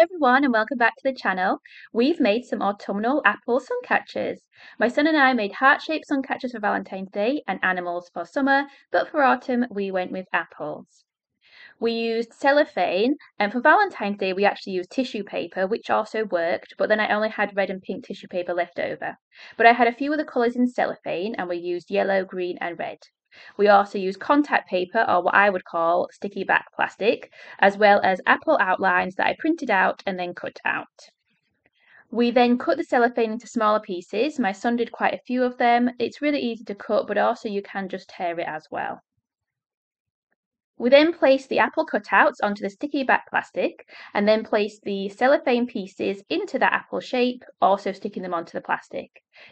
Hello everyone and welcome back to the channel. We've made some autumnal apple sun catchers. My son and I made heart-shaped sun catchers for Valentine's Day and animals for summer, but for autumn we went with apples. We used cellophane and for Valentine's Day we actually used tissue paper which also worked but then I only had red and pink tissue paper left over. But I had a few other colours in cellophane and we used yellow, green and red. We also use contact paper, or what I would call sticky back plastic, as well as apple outlines that I printed out and then cut out. We then cut the cellophane into smaller pieces. My son did quite a few of them. It's really easy to cut, but also you can just tear it as well. We then place the apple cutouts onto the sticky back plastic and then place the cellophane pieces into the apple shape, also sticking them onto the plastic.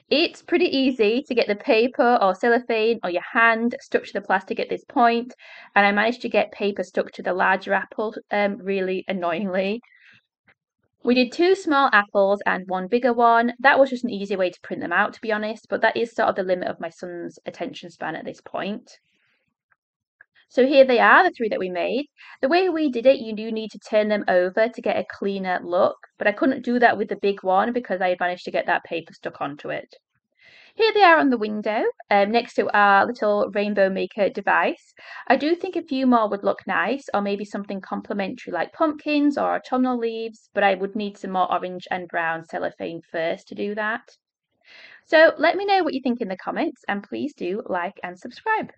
It's pretty easy to get the paper or cellophane or your hand stuck to the plastic at this point, and I managed to get paper stuck to the larger apple um, really annoyingly. We did two small apples and one bigger one. That was just an easy way to print them out, to be honest, but that is sort of the limit of my son's attention span at this point. So here they are, the three that we made. The way we did it, you do need to turn them over to get a cleaner look, but I couldn't do that with the big one because I had managed to get that paper stuck onto it. Here they are on the window, um, next to our little rainbow maker device. I do think a few more would look nice, or maybe something complementary like pumpkins or autumnal leaves, but I would need some more orange and brown cellophane first to do that. So let me know what you think in the comments, and please do like and subscribe.